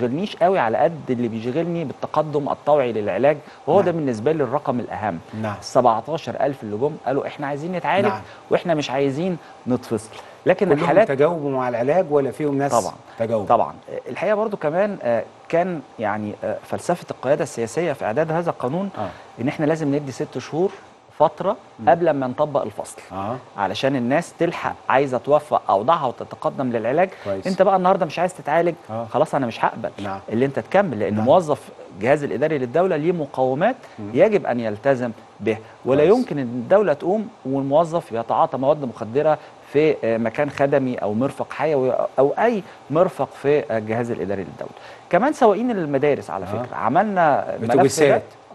بيشغلنيش قوي على قد اللي بيشغلني بالتقدم الطوعي للعلاج وهو نعم. ده بالنسبة لي الرقم الأهم نعم. ال 17000 اللي جم قالوا إحنا عايزين نتعالج نعم. وإحنا مش عايزين نتفصل لكن كلهم الحالات تجاوبوا مع العلاج ولا فيهم ناس طبعا تجاوبوا طبعا الحقيقة برضو كمان آه، كان يعني آه، فلسفة القيادة السياسية في إعداد هذا القانون آه. إن إحنا لازم ندي ست شهور فترة قبل ما نطبق الفصل آه علشان الناس تلحق عايزة توفق أوضاعها وتتقدم للعلاج كويس. أنت بقى النهارده مش عايز تتعالج آه. خلاص أنا مش هقبل نعم. اللي أنت تكمل لأن نعم. موظف الجهاز الإداري للدولة ليه مقومات يجب أن يلتزم بها ولا كويس. يمكن إن الدولة تقوم والموظف يتعاطى مواد مخدرة في آه، مكان خدمي أو مرفق حيوي أو أي مرفق في الجهاز الإداري للدولة كمان سواقين المدارس على آه. فكرة عملنا ملف.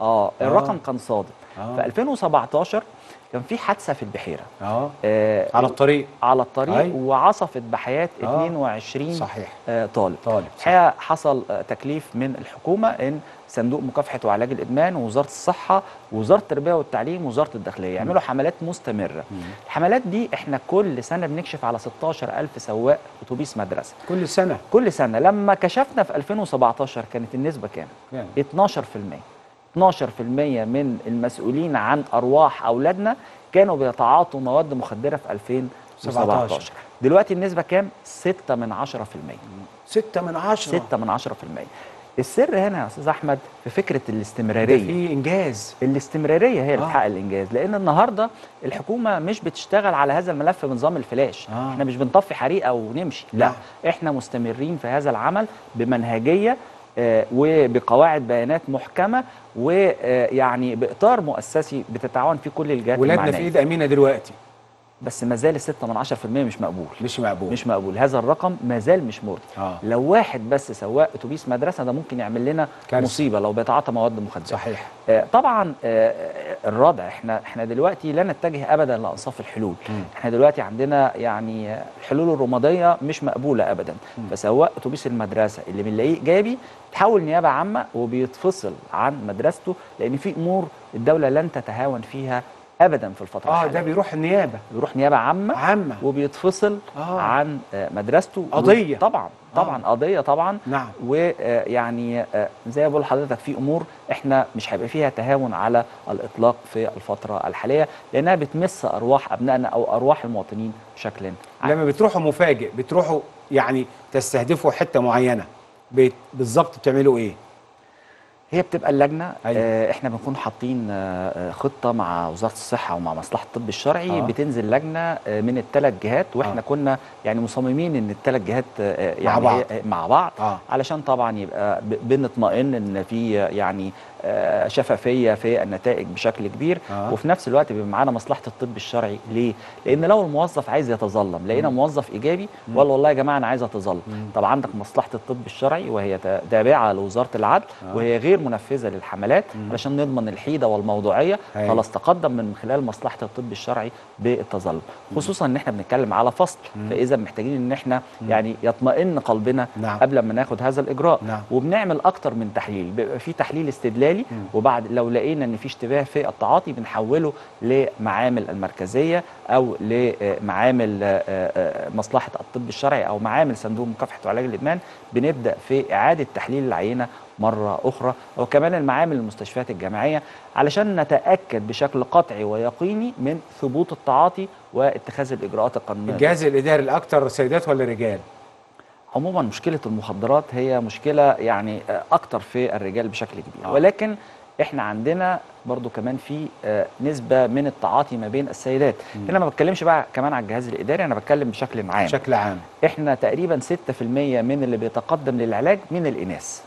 آه الرقم كان صادم آه. في 2017 كان في حادثة في البحيرة. آه. آه على الطريق. على الطريق أيوة. وعصفت بحياة آه. 22 صحيح. آه طالب. طالب صح. الحقيقة حصل آه تكليف من الحكومة إن صندوق مكافحة وعلاج الإدمان ووزارة الصحة ووزارة التربية والتعليم ووزارة الداخلية يعملوا حملات مستمرة. الحملات دي إحنا كل سنة بنكشف على 16000 سواق أتوبيس مدرسة. كل سنة. كل سنة. لما كشفنا في 2017 كانت النسبة كام؟ كام؟ 12% 12% من المسؤولين عن أرواح أولادنا كانوا بيتعاطوا مواد مخدرة في 2017 17. دلوقتي النسبة كام؟ 6 من 10% ستة من عشرة. 6 من 10% السر هنا يا أستاذ أحمد في فكرة ده الاستمراريه في إنجاز. الاستمرارية هي اللي آه. تحقق الإنجاز. لأن النهارده الحكومة مش بتشتغل على هذا الملف بنظام الفلاش. آه. إحنا مش بنطفي حريقة ونمشي. لا. نعم. إحنا مستمرين في هذا العمل بمنهجية آه، وبقواعد بيانات محكمة ويعني بإطار مؤسسي بتتعاون فيه كل الجهات ولادنا في إيد أمينة دلوقتي. بس ما زال 6 من 10% مش مقبول. مش مقبول. مش مقبول. هذا الرقم ما زال مش مرضي آه. لو واحد بس سواق أتوبيس مدرسة ده ممكن يعمل لنا كارثة. مصيبة لو بيتعاطى مواد مخدرة. صحيح. آه، طبعا آه، الردع إحنا إحنا دلوقتي لا نتجه ابدا لأنصاف الحلول. مم. إحنا دلوقتي عندنا يعني آه، الحلول الرمادية مش مقبولة ابدا. فسواق أتوبيس المدرسة اللي بنلاقيه ايجابي تحول نيابة عامة وبيتفصل عن مدرسته لأن في أمور الدولة لن تتهاون فيها ابدا في الفترة آه ده بيروح النيابه بيروح نيابة عامة عامة. وبيتفصل آه. عن آه، مدرسته. قضية. طبعا طبعا قضية طبعا. نعم. ويعني زي ما بقول لحضرتك في أمور إحنا مش هيبقى فيها تهاون على الإطلاق في الفترة الحالية لأنها بتمس أرواح أبنائنا أو أرواح المواطنين بشكل عام. لما بتروحوا مفاجئ بتروحوا يعني تستهدفوا حتة معينة بالظبط بتعملوا إيه؟ هي بتبقى اللجنة أيوة. آه إحنا بنكون حاطين آه آه، خطة مع وزارة الصحة ومع مصلحة الطب الشرعي آه. آه. بتنزل لجنة آه من الثلاث جهات وإحنا آه. آه. كنا يعني مصممين إن الثلاث جهات آه يعني بعض. هي- مع بعض آه. علشان طبعا يبقى بنطمئن إن في آه، يعني آه، شفافية في النتائج بشكل كبير آه. وفي نفس الوقت بيبقى معانا مصلحة الطب الشرعي ليه؟ لأن لو الموظف عايز يتظلم لقينا موظف إيجابي وقال والله يا جماعة أنا عايز أتظلم طب عندك مصلحة الطب الشرعي وهي تا- تابعة لوزارة العدل آه. وهي غير منفذة للحملات علشان نضمن الحيدة والموضوعية. أيوة. خلاص تقدم من خلال مصلحة الطب الشرعي بالتظلم. خصوصا إن إحنا بنتكلم على فصل. فإذا محتاجين إن إحنا يعني يطمئن قلبنا نعم. قبل ما ناخد هذا الإجراء. نعم. وبنعمل أكتر من تحليل. بيبقى في تحليل استدلالي. وبعد لو لقينا إن في اشتباه في التعاطي بنحوله لمعامل المركزية أو لمعامل آه، آه، مصلحة الطب الشرعي أو معامل صندوق مكافحة وعلاج الإدمان. بنبدأ في إعادة تحليل العينة مرة أخرى وكمان المعامل المستشفيات الجامعية علشان نتأكد بشكل قطعي ويقيني من ثبوت التعاطي واتخاذ الإجراءات القانونية. الجهاز الإداري الأكثر سيدات ولا رجال؟ عموما مشكلة المخدرات هي مشكلة يعني أكتر في الرجال بشكل كبير. آه. ولكن إحنا عندنا برضو كمان في آه، نسبة من التعاطي ما بين السيدات. هنا ما بتكلمش بقى كمان على الجهاز الإداري أنا بتكلم بشكل عام. بشكل عام. إحنا تقريبا 6% من اللي بيتقدم للعلاج من الإناث.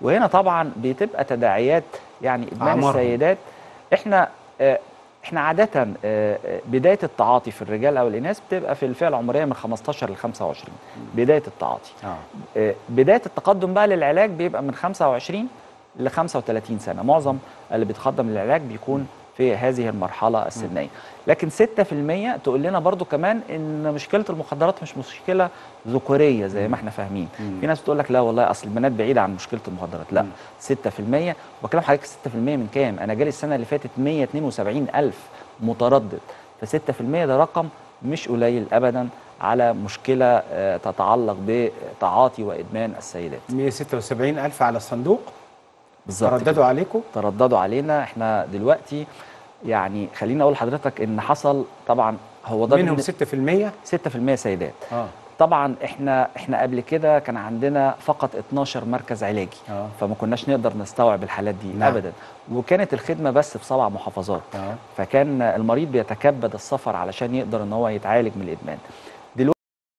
وهنا طبعا بتبقى تداعيات يعني ادمان أعمارهم. السيدات. إحنا آه، إحنا عاده آه، آه، بداية التعاطي في الرجال أو الإناث بتبقى في الفئة العمرية من 15 ل 25 بداية التعاطي. آه، بداية التقدم بقى للعلاج بيبقى من 25 ل 35 سنة. معظم اللي بيتقدم للعلاج بيكون في هذه المرحلة السنية. لكن 6% تقول لنا برضو كمان إن مشكلة المخدرات مش مشكلة ذكورية زي ما إحنا فاهمين. في ناس بتقول لك لا والله أصل البنات بعيدة عن مشكلة المخدرات. لا 6% وبكلم حضرتك 6% من كام؟ أنا جالي السنة اللي فاتت 172 ألف متردد. ف 6% ده رقم مش قليل ابدا على مشكلة آه، تتعلق بتعاطي وإدمان السيدات. 176 ألف على الصندوق؟ بالظبط. ترددوا عليكم؟ ترددوا علينا. إحنا دلوقتي يعني خليني أقول لحضرتك إن حصل طبعا هو ده منهم بالن- 6% 6% سيدات. آه. طبعا إحنا إحنا قبل كده كان عندنا فقط 12 مركز علاجي. آه. فما كناش نقدر نستوعب الحالات دي نعم. ابدا. وكانت الخدمة بس في سبع محافظات. آه. فكان المريض بيتكبد السفر علشان يقدر إن هو يتعالج من الإدمان.